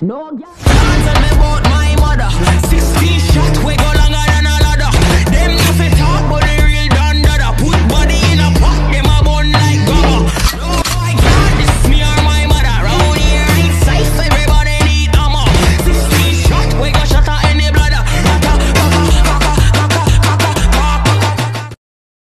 No, yeah.